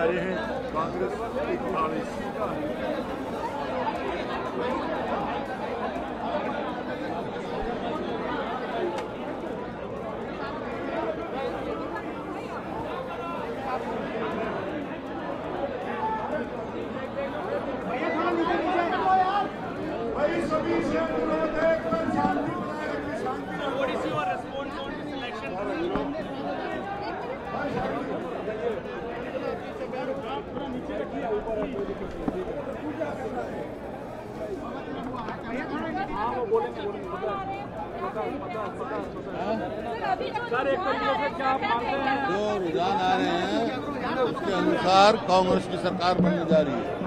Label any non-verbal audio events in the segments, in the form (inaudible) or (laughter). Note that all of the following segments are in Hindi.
दिखा रहे हैं। कांग्रेस इकतालीस भाई सभी से अनुरोध है एक बार शांति बनाए रखिए शांति What is your response on this election? Sir एक तरीके से क्या आप मानते हैं जो रुझान आ रहे हैं उसके अनुसार कांग्रेस की सरकार बनने जा रही है।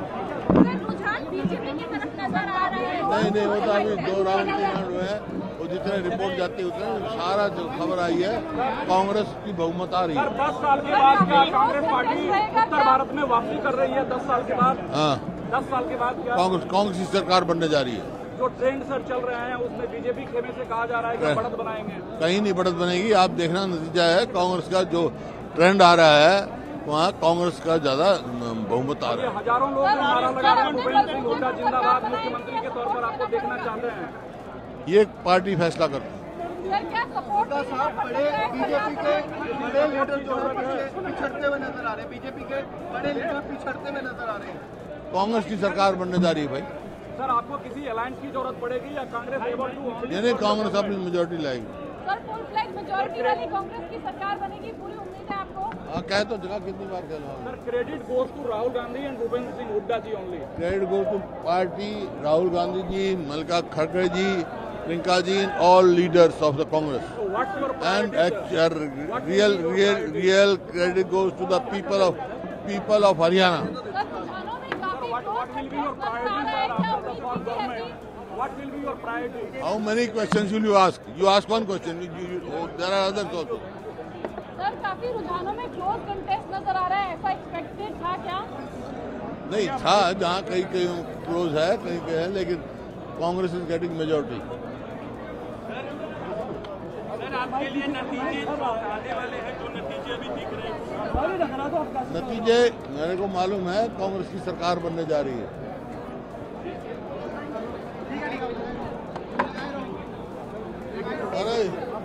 हैं नहीं नहीं वो तो अभी दो राउंड तीन राउंड हुए हैं। जितने रिपोर्ट जाती है उतने सारा जो खबर आई है कांग्रेस की बहुमत आ रही है। दस साल के बाद क्या कांग्रेस पार्टी उत्तर भारत में वापसी कर रही है? दस साल के बाद? हाँ। दस साल के बाद कांग्रेस कांग्रेस की सरकार बनने जा रही है। जो ट्रेंड सर चल रहे हैं उसमें बीजेपी खेमे से कहा जा रहा है कि बढ़त बनाएँगे। कहीं नहीं बढ़त बनेगी। आप देखना नतीजा है कांग्रेस का जो ट्रेंड आ रहा है वहाँ कांग्रेस का ज़्यादा बहुमत आ रहा है। हज़ारों लोग नारा लगा रहे हैं। भूपेंद्र सिंह हुड्डा जिंदाबाद। मुख्यमंत्री के तौर पर आपको देखना चाहते हैं। ये पार्टी फैसला करती है सर क्या सपोर्ट साहब बड़े बीजेपी के बड़े लीडर जो पिछड़ते हुए नज़र आ रहे हैं। बीजेपी के बड़े लीडर पिछड़ते हुए नज़र आ रहे हैं। कांग्रेस की सरकार बनने जा रही है भाई। सर आपको किसी अलायंस की ज़रूरत पड़ेगी या कांग्रेस एबल टू ये कांग्रेस अपनी मेजोरिटी लाएगी। सर फुल फ्लैग मेजोरिटी वाली कांग्रेस की सरकार बनेगी पूरी उम्मीद है आपको? हाँ कहे तो जगह कितनी बार कहना sir credit goes to Rahul Gandhi and Bhupendra Singh Hooda ji only credit गोes to party Rahul Gandhi ji Mallika खड़गे ji Priyanka ji all leaders of the Congress So what's your and priority, act- sir? uh, real real real credit goes to the people of people of Haryana sir रुझानों में काफी What, what will be your priority, sir, after the for government? What will be your priority? how many questions will you ask you ask one question you, you, oh, there are others also sir काफी रुझानों में क्लोज कंटेस्ट नजर आ रहा है ऐसा एक्सपेक्टेड था क्या नहीं था जहाँ कहीं कहीं क्लोज है कहीं कहीं है लेकिन Congress is getting majority sir आपके लिए नतीजे आने वाले हैं जो नतीजे अभी दिख रहे हैं। नतीजे मेरे को मालूम है कांग्रेस की सरकार बनने जा रही है।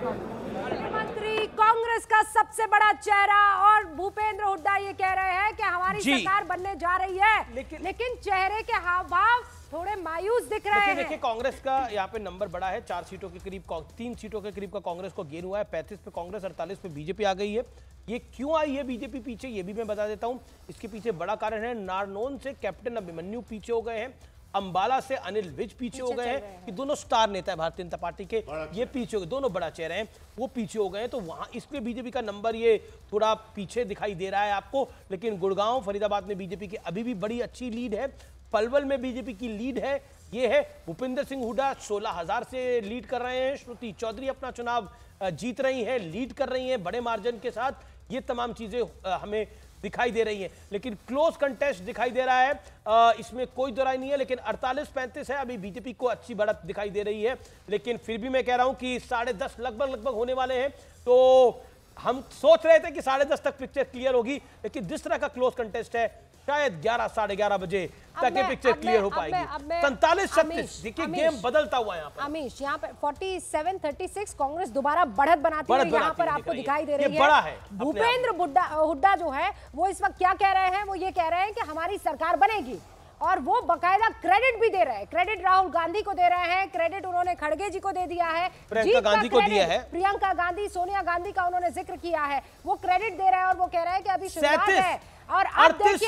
मुख्यमंत्री कांग्रेस का सबसे बड़ा चेहरा और भूपेंद्र हुड्डा ये कह रहे हैं कि हमारी सरकार बनने जा रही है। लेकिन- लेकिन चेहरे के हाव भाव थोड़े मायूस दिख रहे देखिए हैं। देखिए कांग्रेस का यहाँ पे नंबर बड़ा है चार सीटों के करीब तीन सीटों के करीब का कांग्रेस को गेन हुआ है पैंतीस पे कांग्रेस अड़तालीस पे बीजेपी आ गई है। ये क्यों आई है बीजेपी पीछे ये भी मैं बता देता हूँ। इसके पीछे बड़ा कारण है नारनौन से कैप्टन अभिमन्यु पीछे हो गए हैं अंबाला से अनिल विज पीछे हो गए हैं हैं। कि दोनों स्टार नेता है भारतीय जनता पार्टी के ये पीछे हो गए दोनों बड़ा चेहरे हैं वो पीछे हो गए हैं तो वहाँ इसलिए बीजेपी का नंबर ये थोड़ा पीछे दिखाई दे रहा है आपको लेकिन गुड़गांव फरीदाबाद में बीजेपी की अभी भी बड़ी अच्छी लीड है पलवल में बीजेपी की लीड है ये है भूपिंदर सिंह हुडा। सोलह हज़ार से लीड कर रहे हैं। श्रुति चौधरी अपना चुनाव जीत रही हैं लीड कर रही हैं बड़े मार्जिन के साथ। ये तमाम चीज़ें हमें दिखाई दे रही हैं। लेकिन क्लोज कंटेस्ट दिखाई दे रहा है। अ, इसमें कोई दोराई नहीं है लेकिन 48 पैंतीस है। अभी बीजेपी को अच्छी बढ़त दिखाई दे रही है। लेकिन फिर भी मैं कह रहा हूँ कि साढ़े दस लगभग लगभग होने वाले हैं। तो हम सोच रहे थे कि साढ़े दस तक पिक्चर क्लियर होगी लेकिन जिस तरह का क्लोज कंटेस्ट है शायद ग्यारह साढ़े ग्यारह बजे तक ये पिक्चर क्लियर हो पाएगी। सैंतालीस छत्तीस देखिए गेम बदलता हुआ यहाँ पर। अमीश यहाँ पे 47 36 कांग्रेस दोबारा बढ़त बनाती हुई यहाँ पर आपको दिखाई दे रही है। बड़ा है भूपेंद्र हुड्डा जो है वो इस वक्त क्या कह रहे हैं? वो ये कह रहे हैं कि हमारी सरकार बनेगी। और वो बकायदा क्रेडिट भी दे रहे हैं क्रेडिट राहुल गांधी को दे रहे हैं क्रेडिट उन्होंने खड़गे जी को दे दिया है प्रियंका गांधी को दिया है। प्रियंका गांधी सोनिया गांधी का उन्होंने ज़िक्र किया है वो क्रेडिट दे रहे हैं और वो कह रहे हैं कि अभी शुरुआत है और अब 38, देखिए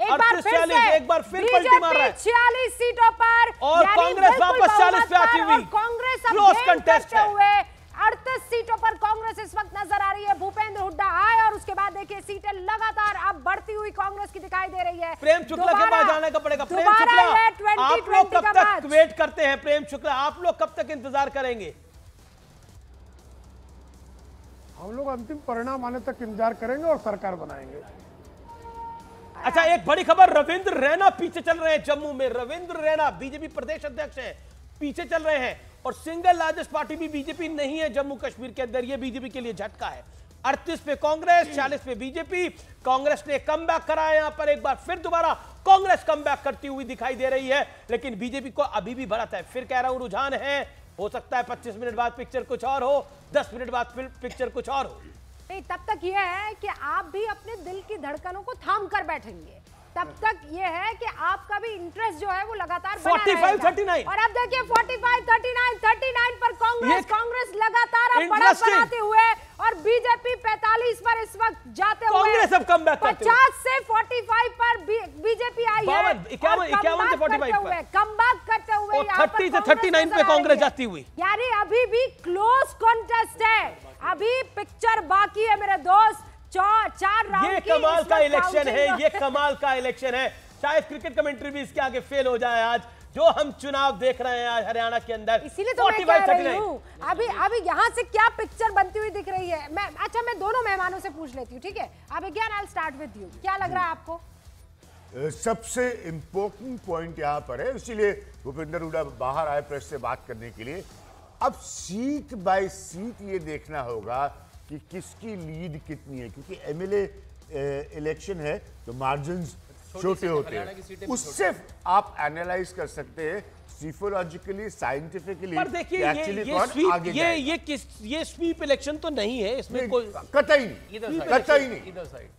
एक बार फिर से एक बार फिर पलटी मार रहा है। छियालीस सीटों पर और कांग्रेस वापस 40 पे आती हुई। कांग्रेस। हुए अड़तीस सीटों पर कांग्रेस इस वक्त नज़र आ रही है। भूपेंद्र हुड्डा आए और उसके बाद देखिए सीटें लगातार अब बढ़ती हुई कांग्रेस की दिखाई दे रही है। प्रेम शुक्ला के पास जाने का पड़ेगा। प्रेम शुक्ला आप लोग कब तक वेट करते हैं? प्रेम शुक्ला आप लोग कब तक इंतज़ार करेंगे? हम लोग अंतिम परिणाम आने तक इंतज़ार करेंगे और सरकार बनाएँगे। अच्छा एक बड़ी खबर रविंद्र रैना पीछे चल रहे हैं जम्मू में। रविंद्र रैना बीजेपी प्रदेश अध्यक्ष हैं पीछे चल रहे हैं। और सिंगल लार्जेस्ट पार्टी भी बीजेपी नहीं है जम्मू कश्मीर के अंदर। यह बीजेपी के लिए झटका है। अड़तीस पे कांग्रेस चालीस पे बीजेपी। कांग्रेस ने कम बैक कराया यहाँ पर एक बार फिर दोबारा। कांग्रेस कम बैक करती हुई दिखाई दे रही है लेकिन बीजेपी को अभी भी बढ़त है। फिर कह रहा हूँ रुझान है। हो सकता है 25 मिनट बाद पिक्चर कुछ और हो 10 मिनट बाद पिक्चर कुछ और हो। नहीं तब तक यह है कि आप भी अपने दिल की धड़कनों को थाम कर बैठेंगे। तब तक ये है कि आपका भी इंटरेस्ट जो है वो लगातार बना 45, रहेगा। 39 और अब देखिए 45 39 39 पर कांग्रेस कांग्रेस लगातार बढ़त बनाते हुए और बीजेपी 45 पर इस वक्त जाते हुए अब। 50 से 45 पर बीजेपी आई है इक्यावन, इक्यावन से 45 पर। कम करते हुए पर 30 से कांग्रेस 39 नज़र पे कांग्रेस जाती हुई। यानी अभी भी क्लोज कॉन्टेस्ट है अभी पिक्चर बाकी है मेरे दोस्त चौ- चार राउंड ये कमाल का इलेक्शन है ये कमाल का इलेक्शन है। शायद क्रिकेट कमेंट्री भी इसके आगे फेल हो जाए आज। जो हम चुनाव देख रहे हैं आज हरियाणा के अंदर इसीलिए तो मैं 45, कह रही 39 हूँ अभी अभी यहाँ से क्या पिक्चर बनती हुई दिख रही है? मैं अच्छा मैं दोनों मेहमानों से पूछ लेती हूँ ठीक है? अब ज्ञान आई स्टार्ट विद यू क्या लग रहा है आपको? सबसे इम्पोर्टेंट पॉइंट यहाँ पर है इसीलिए भूपेंद्र हुडा बाहर आए प्रेस से बात करने के लिए। अब सीट बाय सीट ये देखना होगा कि किसकी लीड कितनी है? क्योंकि एमएलए इलेक्शन है तो मार्जिन छोटे होते हैं। उससे आप एनालाइज कर सकते हैं सिफोलॉजिकली साइंटिफिकली पर देखिए ये ये स्वीप ये ये किस ये स्वीप इलेक्शन तो नहीं है इसमें कोई कतई नहीं। कतई नहीं।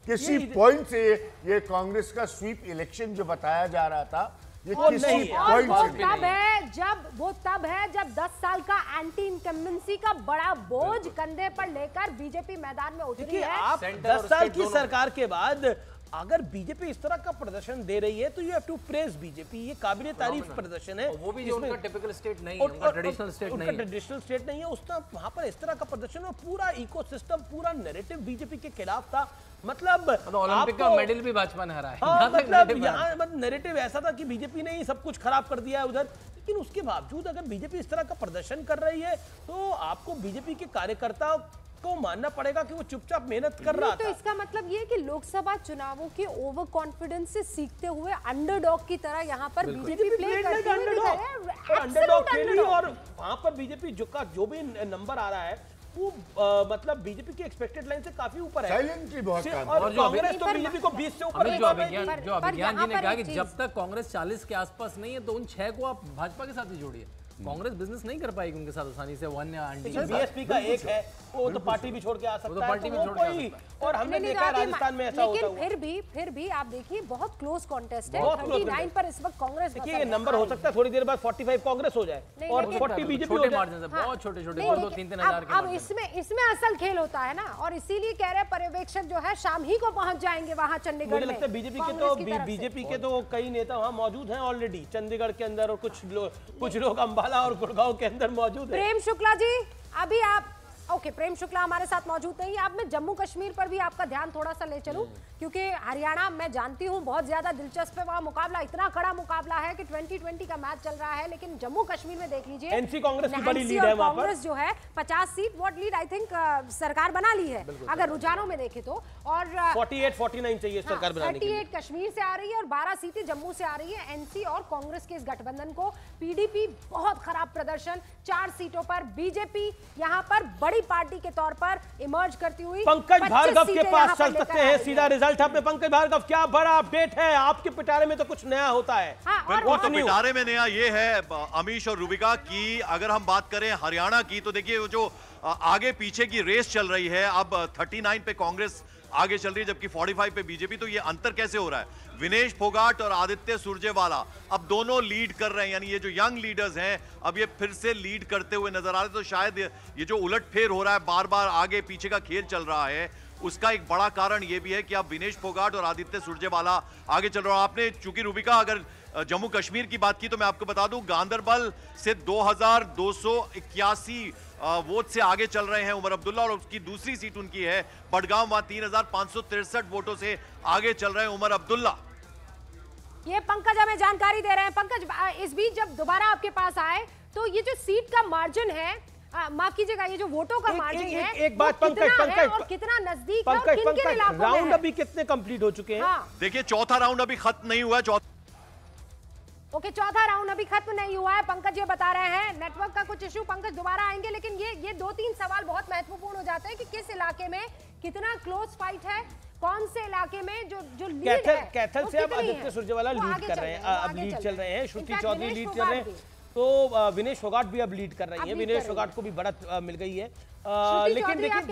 किसी पॉइंट से ये कांग्रेस का स्वीप इलेक्शन जो बताया जा रहा था ये वो किसी पॉइंट वो तब है जब वो तब है जब 10 साल का एंटी इनकम्बेंसी का बड़ा बोझ कंधे पर लेकर बीजेपी मैदान में उतरी है। आप दस साल की सरकार के बाद अगर बीजेपी इस तरह का प्रदर्शन दे रही है तो you have to praise BJP. ये काबिल तारीफ़ प्रदर्शन है। वो भी जो उनका टिपिकल स्टेट नहीं है उनका ट्रेडिशनल स्टेट नहीं है। ट्रेडिशनल स्टेट नहीं है उसका वहाँ पर इस तरह का प्रदर्शन और पूरा इकोसिस्टम पूरा नैरेटिव बीजेपी के खिलाफ था। मतलब ओलंपिक का मेडल भी भाजपा ने हरा है (laughs) मतलब। यहाँ मतलब नैरेटिव ऐसा था कि बीजेपी ने ही सब कुछ खराब कर दिया है उधर। लेकिन उसके बावजूद अगर बीजेपी इस तरह का प्रदर्शन कर रही है तो आपको बीजेपी के कार्यकर्ता को मानना पड़ेगा कि वो चुपचाप मेहनत कर रहा तो था। इसका मतलब ये है कि लोकसभा चुनावों के ओवर कॉन्फिडेंस से सीखते हुए अंडरडॉग की तरह यहाँ पर बीजेपी प्ले करती हुई है। अंडरडॉग खेली और वहाँ पर बीजेपी जो का जो भी नंबर आ रहा है वो आ, मतलब बीजेपी की एक्सपेक्टेड लाइन से काफ़ी ऊपर है। साइलेंटली बहुत और और जो कांग्रेस तो बीजेपी को 20 से ऊपर जो अभियान अभिज्ञान जो अभियान जी ने कहा कि जब तक कांग्रेस 40 के आसपास नहीं है तो उन छह को आप भाजपा के साथ ही जोड़िए। कांग्रेस बिज़नेस नहीं कर पाएगी उनके साथ आसानी से। वन या देखिए बीएसपी का एक है वो तो पार्टी भी छोड़ के आ सकता वो तो है पार्टी तो वो छोड़ के कोई और हमने देखा है राजस्थान में ऐसा होता फिर भी फिर भी आप देखिए बहुत क्लोज कॉन्टेस्ट है। बहुत 39 पर इस वक्त कांग्रेस देखिए ये नंबर हो सकता है थोड़ी देर बाद 45 कांग्रेस हो जाए और लेकिन- 40 बीजेपी हो छोटे जाए। मार्जिन से हाँ, बहुत छोटे छोटे दो तीन तीन हज़ार अब इसमें इसमें असल खेल होता है ना और इसीलिए कह रहे पर्यवेक्षक जो है शाम ही को पहुँच जाएँगे वहाँ चंडीगढ़ में लगता है बीजेपी के तो। बीजेपी के तो कई नेता वहाँ मौजूद हैं ऑलरेडी चंडीगढ़ के अंदर और कुछ लोग कुछ लोग अंबाला और गुड़गांव के अंदर मौजूद है। प्रेम शुक्ला जी अभी आप ओके प्रेम शुक्ला हमारे साथ मौजूद नहीं है अब मैं जम्मू कश्मीर पर भी आपका ध्यान थोड़ा सा ले चलूँ क्योंकि हरियाणा मैं जानती हूँ बहुत ज़्यादा दिलचस्प है। वहाँ मुकाबला इतना कड़ा मुकाबला है कि 2020 का मैच चल रहा है लेकिन जम्मू कश्मीर में देख लीजिए NC कांग्रेस की बड़ी लीड है वहाँ पर। कांग्रेस जो है 50 seat vote lead I think सरकार बना ली है अगर रुझानों में देखे तो। और 48 49 चाहिए सरकार के लिए। 38 कश्मीर से आ रही है और 12 सीटें जम्मू से आ रही है। एनसी और कांग्रेस के इस गठबंधन को पीडीपी बहुत खराब प्रदर्शन चार सीटों पर बीजेपी यहाँ पर बड़ी पार्टी के तौर पर इमर्ज करती हुई पंकज भार्गव के पास चल सकते हैं सीधा रिज़ल्ट अपने। पंकज भार्गव क्या बड़ा अपडेट है? आपके पिटारे में तो कुछ नया होता है। हाँ, तो पिटारे में नया ये है अमीश और रूबिका की अगर हम बात करें हरियाणा की तो देखिए वो जो आगे पीछे की रेस चल रही है अब 39 पे कांग्रेस आगे चल रही है जबकि 45 पे बीजेपी तो ये अंतर कैसे हो रहा है? विनेश फोगाट और आदित्य सुरजेवाला अब दोनों लीड कर रहे हैं यानी ये जो यंग लीडर्स हैं अब ये फिर से लीड करते हुए नज़र आ रहे तो शायद ये- जो उलटफेर हो रहा है बार बार आगे पीछे का खेल चल रहा है उसका एक बड़ा कारण यह भी है कि अब विनेश फोगाट और आदित्य सुरजेवाला आगे चल रहा आपने चूँकि रूबिका अगर जम्मू कश्मीर की बात की तो मैं आपको बता दूँ गांधरबल से 2281 अ, वोट से आगे चल रहे हैं उमर अब्दुल्ला और उसकी दूसरी सीट उनकी है। बडगांव वहाँ तीन वोटों से आगे चल रहे हैं उमर अब्दुल्ला। ये पंकज हमें जानकारी दे रहे हैं। पंकज इस बीच जब दोबारा आपके पास आए तो ये जो सीट का मार्जिन है माफ़ कीजिएगा ये जो वोटों का एक- मार्जिन एक- है एक- एक बात पंकज, कितना पंकज, और कितना नज़दीक है पंकज पंकज राउंड? अभी कितने कंप्लीट हो चुके हैं? हाँ। देखिए चौथा राउंड अभी खत्म नहीं हुआ है चौथा ओके चौथा राउंड अभी खत्म नहीं हुआ है। पंकज ये बता रहे हैं नेटवर्क का कुछ इशू। पंकज दोबारा आएँगे लेकिन ये दो तीन सवाल बहुत महत्वपूर्ण हो जाते हैं कि किस इलाके में कितना क्लोज फाइट है कौन से इलाके में जो जो लीड कैथल है कैथल से अब आदित्य सुरजेवाला लीड कर रहे हैं। अब लीड चल रहे हैं। श्रुति चौधरी लीड चल रहे हैं। तो विनेश फोगाट भी अब लीड कर रही है विनेश कर फोगाट को भी बढ़त मिल गई है। श्रुति लेकिन चौधरी आप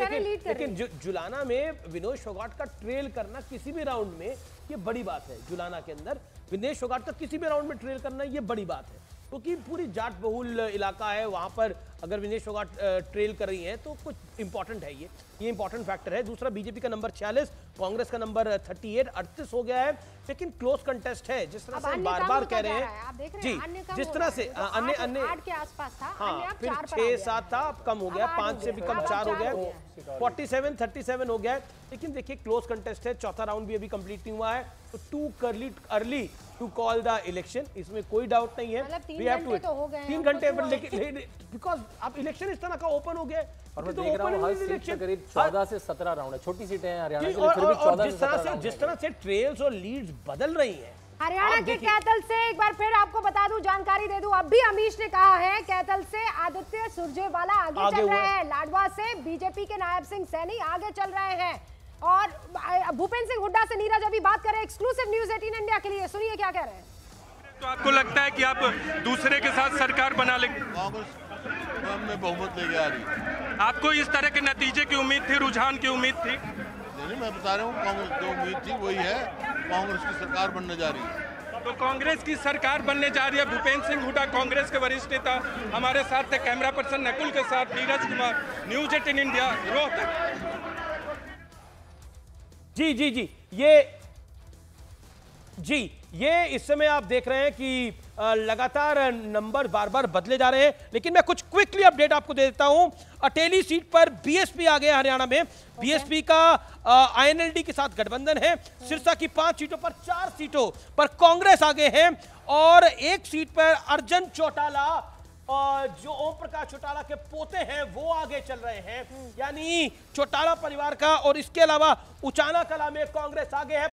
लेकिन कर जु- जुलाना में विनेश फोगाट का ट्रेल करना किसी भी राउंड में ये बड़ी बात है जुलाना के अंदर। विनेश फोगाट का किसी भी राउंड में ट्रेल करना ये बड़ी बात है। क्योंकि पूरी जाट बहुल इलाका है वहाँ पर अगर विनेश फोगाट ट्रेल कर रही हैं तो कुछ इंपॉर्टेंट है ये। ये इंपॉर्टेंट फैक्टर है। दूसरा बीजेपी का नंबर 46 कांग्रेस का नंबर 38 38 हो गया है लेकिन क्लोज कंटेस्ट है। जिस तरह से बार बार कह रहे है, जी जिस तरह से है। अन्य अन्य के आसपास था हाँ फिर छह। सात था अब कम हो गया पाँच से भी कम चार हो गया। फोर्टी सेवन थर्टी सेवन हो गया। है। लेकिन देखिए क्लोज कंटेस्ट है चौथा राउंड भी अभी कंप्लीट नहीं हुआ है। तो टू करली early to call the election इसमें कोई डाउट नहीं है। मतलब तीन घंटे तो पर लेकिन बिकॉज़ अब इलेक्शन इस तरह का ओपन हो गया। है। और मैं तो देख रहा हूँ हर सीट करीब 14 से 17 राउंड है छोटी सीटें हैं हरियाणा के लिए फिर भी 14 से जिस तरह 17 से राउंड जिस तरह से ट्रेल्स और लीड्स बदल रही हैं हरियाणा के कैथल से एक बार फिर आपको बता दूँ जानकारी दे दूँ अब भी अमीश ने कहा है कैथल से आदित्य सुरजेवाला आगे, आगे चल रहे हैं। लाडवा से बीजेपी के नायब सिंह सैनी आगे चल रहे हैं। और भूपेंद्र सिंह हुड्डा से नीरज अभी बात करें एक्सक्लूसिव न्यूज़ 18 इंडिया के लिए सुनिए क्या कह रहे हैं। तो आपको लगता है कि आप दूसरे के साथ सरकार बना लेंगे? कांग्रेस में बहुमत लेके आ रही है आपको इस तरह के नतीजे की उम्मीद थी रुझान की उम्मीद थी? नहीं मैं बता रहा हूँ कांग्रेस जो उम्मीद थी वही है कांग्रेस की सरकार बनने जा रही है। तो कांग्रेस की सरकार बनने जा रही है भूपेंद्र सिंह हुड्डा कांग्रेस के वरिष्ठ नेता हमारे साथ थे कैमरा पर्सन नकुल के साथ Neeraj Kumar news eighteen India Rohtak. जी जी जी ये जी ये इस समय आप देख रहे हैं कि लगातार नंबर बार बार बदले जा रहे हैं। लेकिन मैं कुछ क्विकली अपडेट आपको दे देता हूँ। अटेली सीट पर बीएसपी आ गया हरियाणा में। बीएसपी का आईएनएलडी के साथ गठबंधन है। सिरसा की पाँच सीटों पर चार सीटों पर कांग्रेस आगे है और एक सीट पर अर्जन चौटाला जो ओम प्रकाश चौटाला के पोते हैं वो आगे चल रहे हैं। यानी चौटाला परिवार का और इसके अलावा उचाना कला में कांग्रेस आगे है।